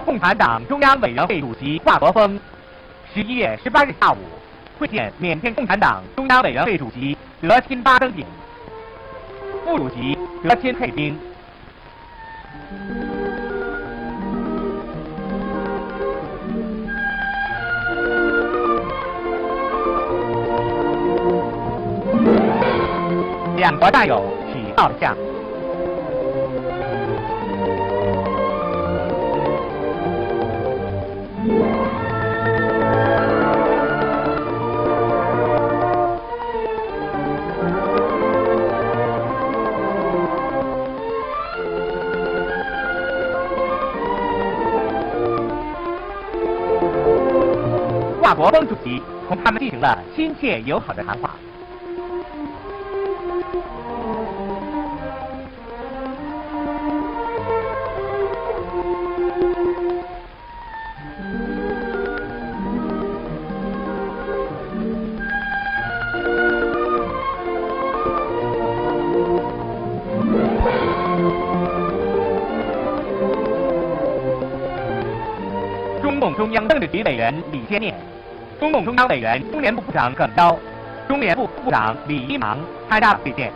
共产党中央委员会主席华国锋，十一月十八日下午会见缅甸共产党中央委员会主席德钦巴登顶，副主席德钦佩丁。两国大友起照相。法国锋主席同他们进行了亲切友好的谈话。中央政治局委员李先念，中共中央委员、中联部部长耿钊，中联部部长李一芒。参加了会见。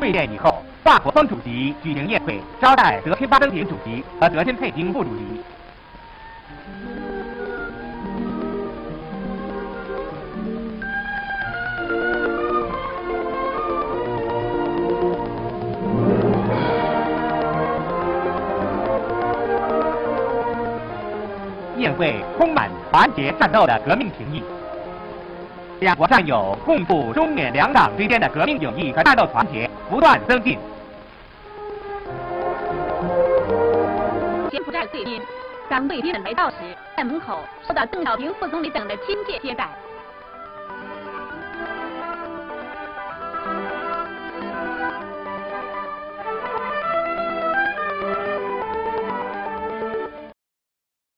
会见以后，华国锋主席举行宴会，招待德钦巴登顶主席和德钦佩丁副主席。宴会充满团结战斗的革命情谊。两国战友共赴中缅两党之间的革命友谊和战斗团结不断增进。不在贵宾，当贵宾们来到时，在门口受到邓小平副总理等的亲切接待。